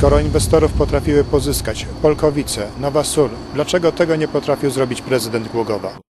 Skoro inwestorów potrafiły pozyskać Polkowice, Nowa Sól, dlaczego tego nie potrafił zrobić prezydent Głogowa?